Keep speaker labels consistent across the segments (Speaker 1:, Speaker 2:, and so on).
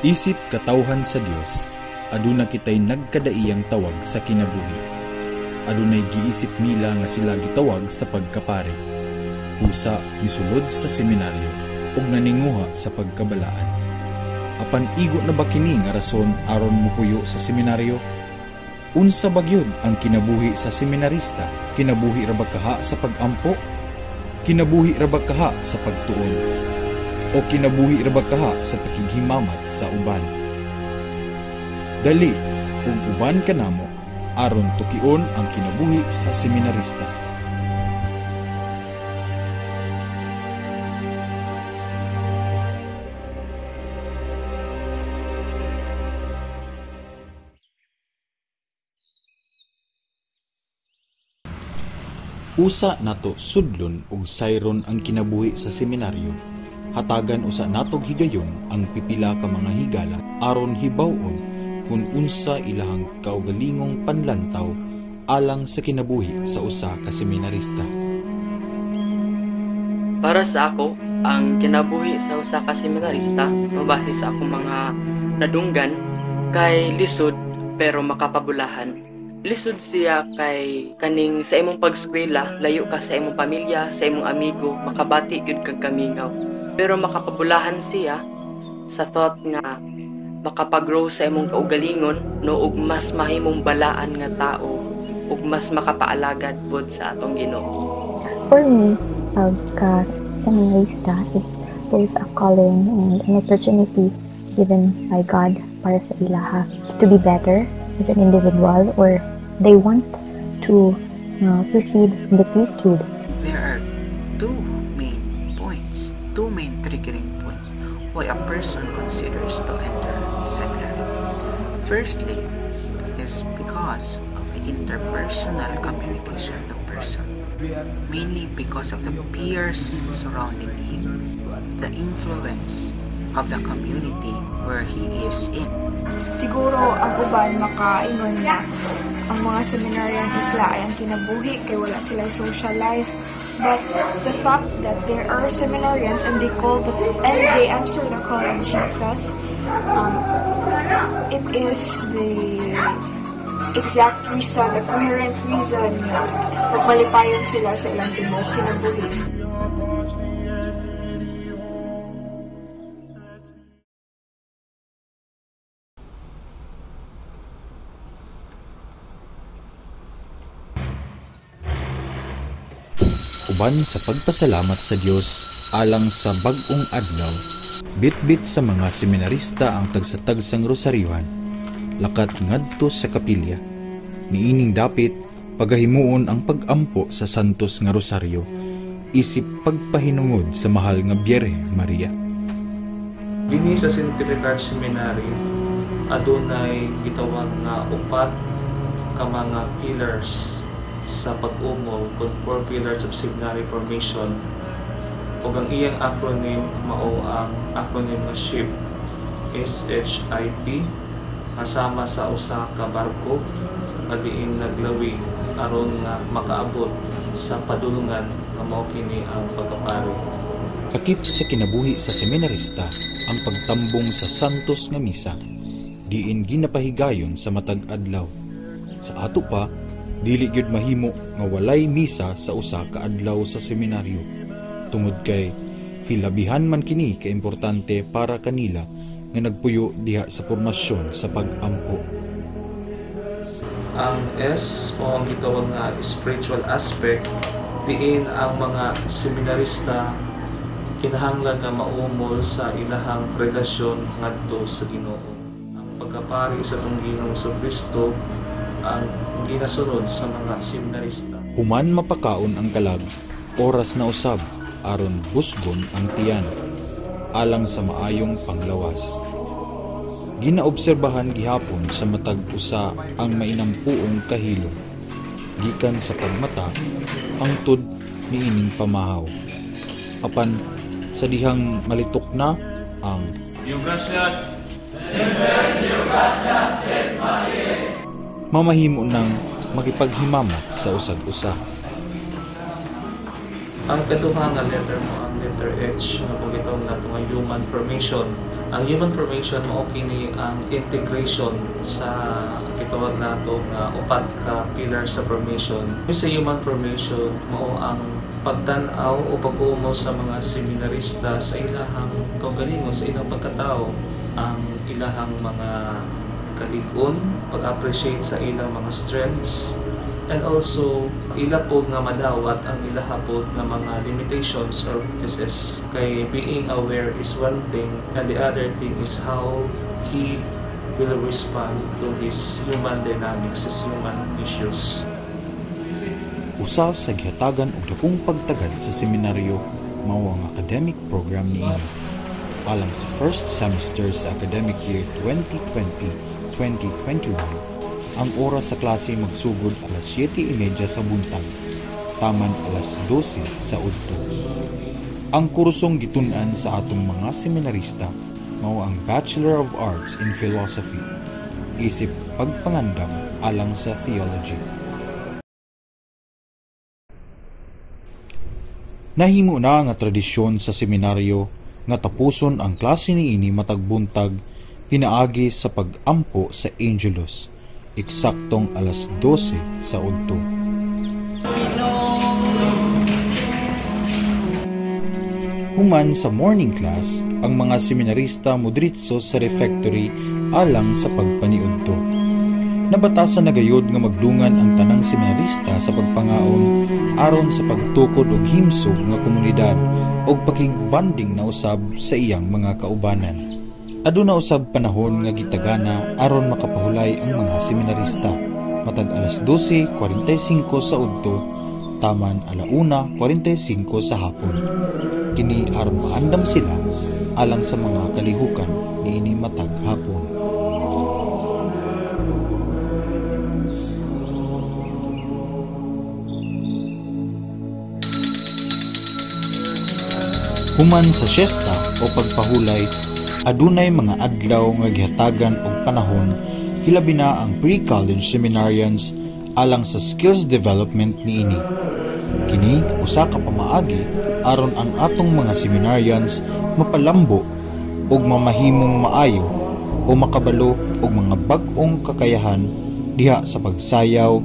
Speaker 1: Isip katawhan sa Dios, aduna kitay nagkadaiyang tawag sa kinabuhi. Adunay giisip nila nga sila gitawag sa pagkapare. Pusa misulod sa seminaryo ug naninguha sa pagkabalaan. Apan igo na ba kini nga rason aron mupuyo sa seminaryo? Unsa bagyod ang kinabuhi sa seminarista? Kinabuhi ra ba kaha sa pagampo? Kinabuhi ra ba kaha sa pagtuon? O kinabuhi ra kaha sa pakighimamat sa uban? Dali, ug uban kanamo aron tukion ang kinabuhi sa seminarista. Usa nato sudlon ug sayron ang kinabuhi sa seminaryo. Hatagan usa natog higayon ang pipila ka mga higala aron hibawon kung unsa ilahang kaugalingong panlantaw alang sa kinabuhi sa usa ka seminarista.
Speaker 2: Para sa ako, ang kinabuhi sa usa ka seminarista mabase sa akong mga nadunggan kay lisod pero makapabulahan lisod siya kay kaning sa imong pagskwela layo ka sa imong pamilya sa imong amigo makabati gyud kag kamingaw pero makapabulahan siya sa thought nga makapag-grow sa imong kaugalingon no ug mas mahimong balaan nga tao ug mas makapaalagad pod sa atong Ginoo
Speaker 3: For me, pagka-seminarista is both a calling and an opportunity given by God para sa ilaha to be better as an individual or they want to uh, proceed in the priesthood.
Speaker 4: Why a person considers to enter seminary. Firstly, is because of the interpersonal communication of the person, mainly because of the peers surrounding him, the influence of the community where he is in.
Speaker 5: Siguro ang uban makaingon na ang mga seminaryan isla ay ang kinabuhi kay wala sila social life. But the fact that there are seminarians and they call the, and they answer the call of Jesus, um, it is the exact reason, the coherent reason na pagmalipayon sila sa ilang kinabuhi.
Speaker 1: Uban sa pagpasalamat sa Dios alang sa bag-ong adlaw, bitbit sa mga seminarista ang tagsatagsang rosaryuhan, lakat ngadto sa kapilya. Niining dapit pagahimuon ang pagampo sa santos nga rosaryo, isip pagpahinungod sa mahal nga Biyerhe Maria.
Speaker 6: Dinhi sa St. Ricard Seminary, adunay gitawag nga upat ka mga pillars sa pag-umo kung four pillars of seminary formation ug ang iyang acronym mao ang acronym nga SHIP SHIP kasama sa usa ka barko nga diin naglawi aron nga makaabot sa padulungan nga mao kini ang pagkapari.
Speaker 1: Takip sa kinabuhi sa seminarista ang pagtambong sa santos nga misa, diin ginapahigayon sa matag adlaw. Sa ato pa, dili gyud mahimo nga walay misa sa usa ka adlaw sa seminaryo. Tungod kay hilabihan man kini ka importante para kanila nga nagpuyo diha sa formasyon sa pag-ampo.
Speaker 6: Ang S mo ang gitawag nga spiritual aspect diin ang mga seminarista kinahanglan nga maumol sa ilahang relasyon ngadto sa Ginoo. Ang pagkapari sa tong Ginoong sa Kristo ang ginasunod sa mga seminarista.
Speaker 1: Human mapakaon ang kalag, oras na usab aron busgon ang tiyan alang sa maayong panglawas. Ginaobserbahan gihapon sa matag usa ang mainampuong kahilo gikan sa pagmata hangtod niining pamahaw. Apan sa dihang malitok na ang mamahimo ng makipaghimamat sa usag-usa.
Speaker 6: Ang kaduha nga letter mo ang letter H nga kung ito nga nga human formation Ang human formation mao kini ang integration sa gitawag nato nga upat ka pillar sa formation. Sa human formation mao ang pagtan-aw o pag-umo sa mga seminarista sa ilahang kaugalingon sa ilang pagkatao ang ilahang mga kalig-on, pag-appreciate sa ilang mga strengths, and also ila po nga madawat ang ilaha po nga mga limitations or weaknesses kay being aware is one thing and the other thing is how he will respond to his human dynamics, his human issues.
Speaker 1: Usa sa gihatagan og dakong pagtagad sa seminaryo mao ang academic program niini. Alang sa first semester sa academic year 2020-2021, ang oras sa klase magsugod alas 7.30 sa buntag, taman alas 12 sa udto. Ang kursong gitunan sa atong mga seminarista mao ang Bachelor of Arts in Philosophy, isip pagpangandam alang sa theology. Nahimo na nga tradisyon sa seminaryo nga tapuson ang klase niini matag buntag pinaagi sa pag-ampo sa Angelus eksaktong alas 12 sa udto. Human sa morning class, ang mga seminarista mudritso sa refectory alang sa pagpaniudto. Nabatasan na gayod nga magdungan ang tanang seminarista sa pagpangaon aron sa pagtukod og himsog nga komunidad og pakigbanding na usab sa iyang mga kaubanan. Aduna usab panahon nga gitagana aron makapahulay ang mga seminarista. Matag alas 12:45 sa udto, taman alauna 45 sa hapon. Kini aron maandam sila alang sa mga kalihukan niini matag hapon. Human sa siesta o pagpahulay adunay mga adlaw nga gihatagan og panahon hilabi na ang pre-college seminarians alang sa skills development niini. Kini usa ka pamaagi aron ang atong mga seminarians mapalambo og mamahimong maayo o makabalo og mga bag-ong kakayahan diha sa pagsayaw,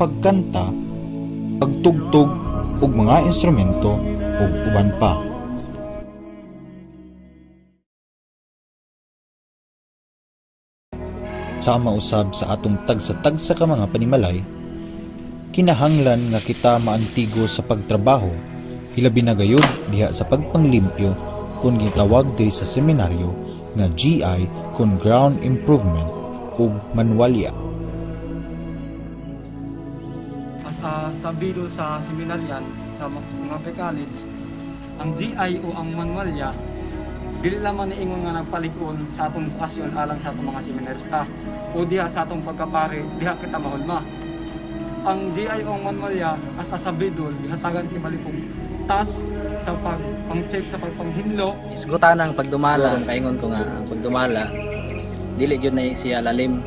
Speaker 1: pagkanta, pagtugtog og mga instrumento ug uban pa. Sama usab sa atong tagsa-tagsa ka mga panimalay, kinahanglan nga kita maantigo sa pagtrabaho, hilabi na gayud diha sa pagpanglimpyo kung gitawag diri sa seminaryo nga GI kung Ground Improvement ug Manwalya.
Speaker 7: As a sabido sa seminaryan sa mga pre-college, ang GI o ang Manwalya dili lamang niingon nga nagpalig-on sa atong okasyon alang sa atong mga seminarista. O diha sa atong pagkapare diha kita mahulma. Ang GI o manmalya as asabidol gihatagan ti balikong tas sa pag pang-check sa pagpanghinlo
Speaker 8: isgutan ang pagdumala kaingon ko nga ang pagdumala dili gyud na siya lalim.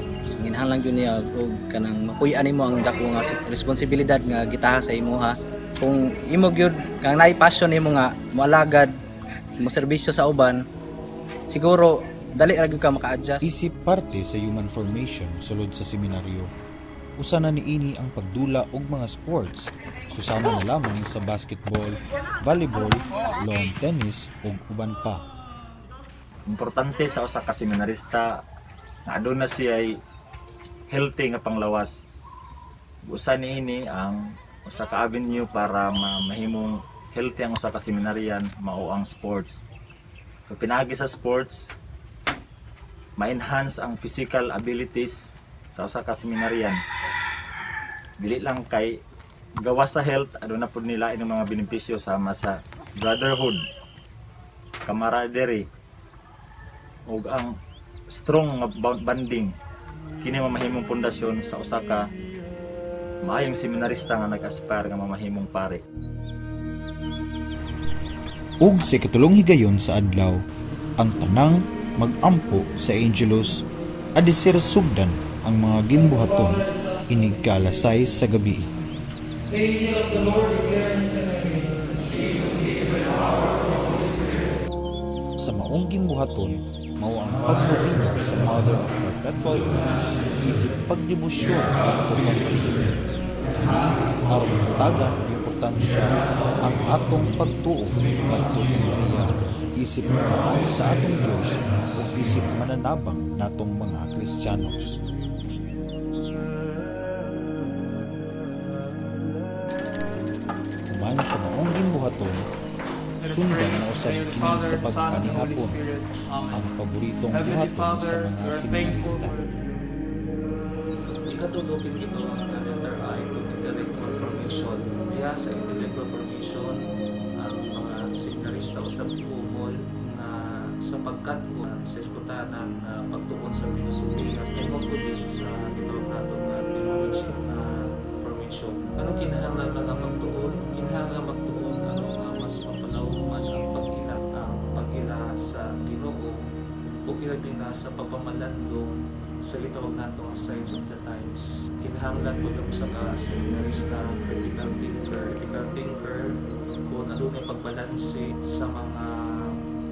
Speaker 8: Ginahanglan gyud niya og kanang mapuy-an nimo ang dako nga responsibilidad nga gitaha sa imuha kung imo gyud kang naay passion nimo nga moalagad mo serbisyo sa uban siguro dali ra gyud ka maka-adjust
Speaker 1: Isip parte sa human formation sulod sa seminaryo. Usa na niini ang pagdula og mga sports susama na lamang sa basketball, volleyball, lawn tennis ug uban pa.
Speaker 9: importante sa usa ka seminarista nga aduna siya ay healthy nga panglawas usa niini ang usa ka avenue para ma mahimong healthy ang usa seminaryan mao ang sports. So pinagi sa sports ma-enhance ang physical abilities sa usa ka seminaryan. Dili lang kay gawas sa health aduna pud nila ining mga benepisyo sama sa brotherhood camaraderie ug ang strong nga banding kini mamahimong pundasyon sa usa ka maayong seminarista nga nag-aspire nga mamahimong pare
Speaker 1: Ug sa ikatulong higayon sa adlaw, ang tanang mag-ampo sa Angelus adisir sugdan ang mga ginbuhaton inig kaalasay sa gabi. Sa maong gimbuhaton, mao ang pagnovena sa Mother of Perpetual Youth, isip pagdebosyon at pagpapalihim. Ini aron matagan importansya ang atong pagtuo ngadto kay Maria isip mananang sa atong Dios ug isip mananabang natong mga Kristiyanos. Human sa maong gimbuhaton, sundan na usab kini sa pagpanihapon ang paboritong buhaton sa mga seminarista.
Speaker 6: Ikatulogin ito Kaya sa intellectual formation, ang mga seminarista usab umol na sapagkat ko sa eskutanan na pagtuon sa filosofiya and hopefully sa ito nato na theology na formation. Ano kinahanglan mga magtuon? Kinahanglan magtuon ano ang mas mapanawaman ang pag-ila ang pag-ila sa Ginoo o ilabi na sa pagpamalandong sa gitawag nato ang signs of the times. Kinahanglan po ng sa ka seminarista, critical thinker, pagbalanse sa mga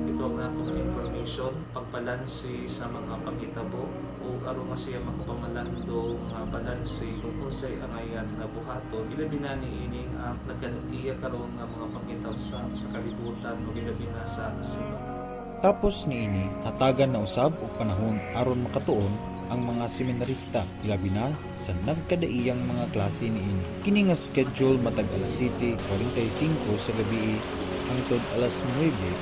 Speaker 6: itawag nato nga information, pagbalanse sa mga panghitabo, o aron siya makapamalando nga balanse kung unsay ang ayan nga buhaton. Ilabi na ni ining ang nagkaniya karon nga mga panghitabo sa, sa kalibutan o ilabi na sa simbahan.
Speaker 1: Tapos niini, hatagan na usab og panahon aron makatuon ang mga seminarista ilabi na sa nagkadaiyang mga klase niini. Kini nga schedule matag alas 7:45 sa gabi hangtod alas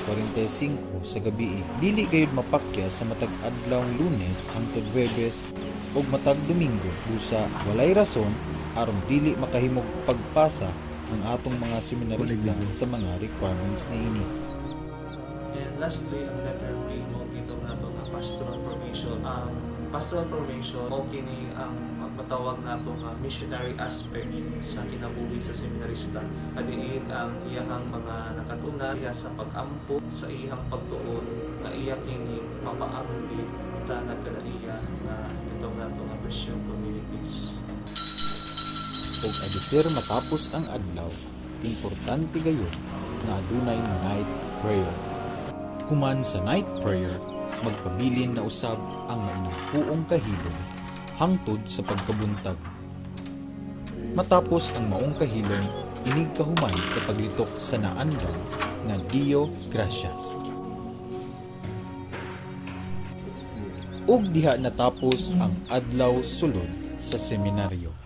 Speaker 1: 9:45 sa gabi. Dili gayud mapakya sa matag adlawng Lunes hangtod Huwebes ug matag Domingo busa walay rason aron dili makahimog pagpasa ang atong mga seminarista sa mga requirements niini.
Speaker 6: And lastly, ang letter B mo dito na ito nga pastoral formation. Ang pastoral formation mo kini ang matawag na ito nga missionary aspect sa kinabuhi sa seminarista. Adiin ang iyahang mga nakatunan sa pag-ampo sa iyang pagtuon na iya kini mapaambi sa nagkadaiya na ito nga ito nga Christian communities.
Speaker 1: ug adisir matapos ang adlaw importante gayon nga adunay night prayer human sa night prayer magpabilin na usab ang mainampuong kahilom hangtod sa pagkabuntag. Matapos ang maong kahilom inig kahuman sa paglitok sa naandang nga Dio Gracias. Ug diha natapos ang adlaw sulod sa seminaryo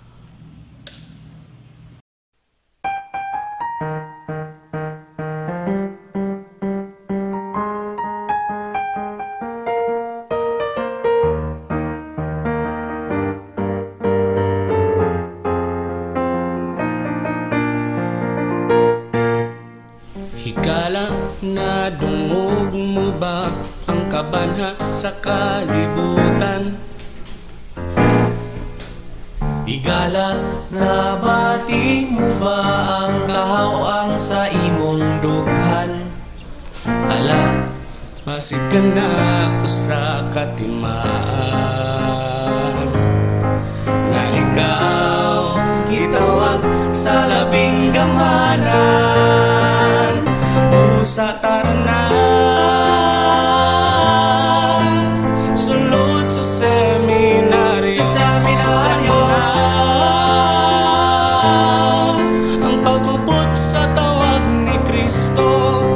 Speaker 10: sa kalibutan? Higala na bati mo ba ang kahawang sa imong dughan? Ala, masig ka na usa katimaan Nga ikaw gitawag sa labing gamanan Pusa tanan Sa seminaryo Ang pagupot sa tawag ni Kristo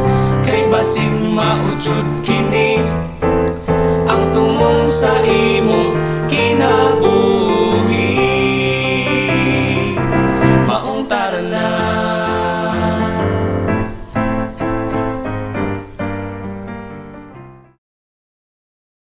Speaker 10: Kay basig maujud kini Ang tumong sa